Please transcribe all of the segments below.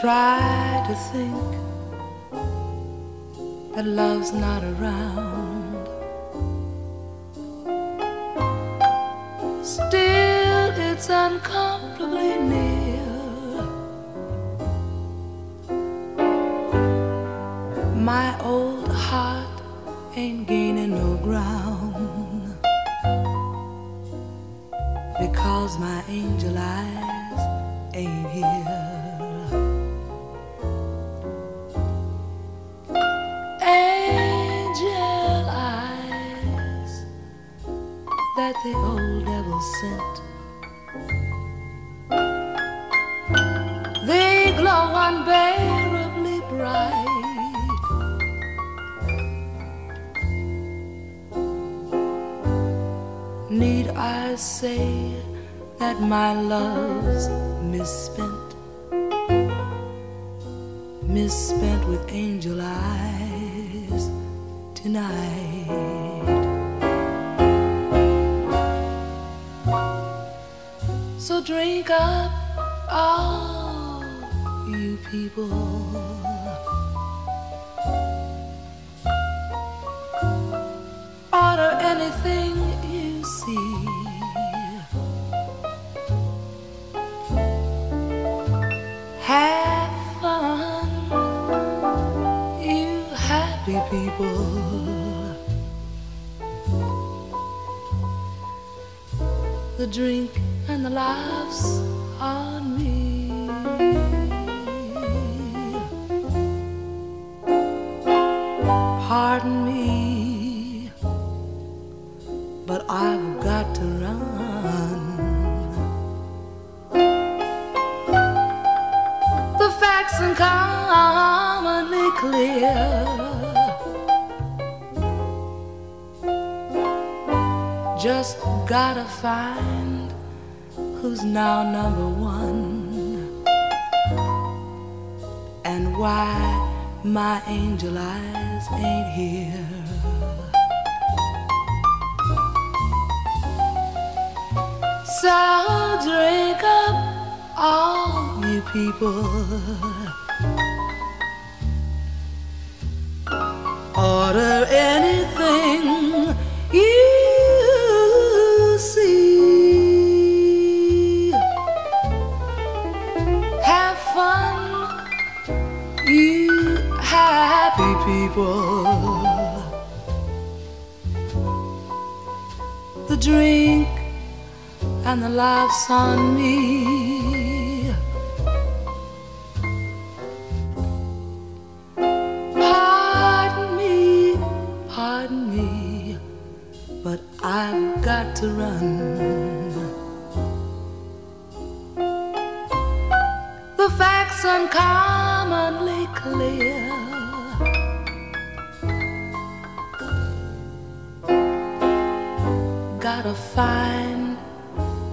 try to think that love's not around. Still, it's uncomfortably near. My old heart ain't gaining no ground because my angel eyes ain't here. That the old devil sent. They glow unbearably bright. Need I say that my love's misspent? Misspent with angel eyes tonight. So drink up, all you people. Order anything you see. Have fun, you happy people. The drink and the laughs on me. Pardon me, but I've got to run. The facts are commonly clear. Just gotta find who's now number one and why my angel eyes ain't here. So drink up, all you people. People. The drink and the laughs on me. Pardon me, pardon me, but I've got to run. The facts uncommonly clear. Gotta find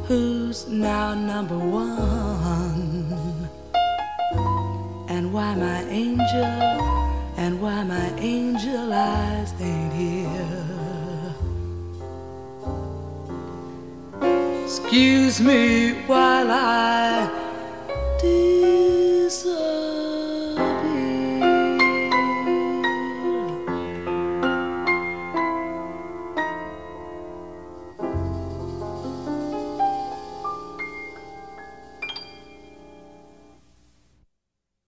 who's now number one and why my angel and why my angel eyes ain't here. Excuse me while I do.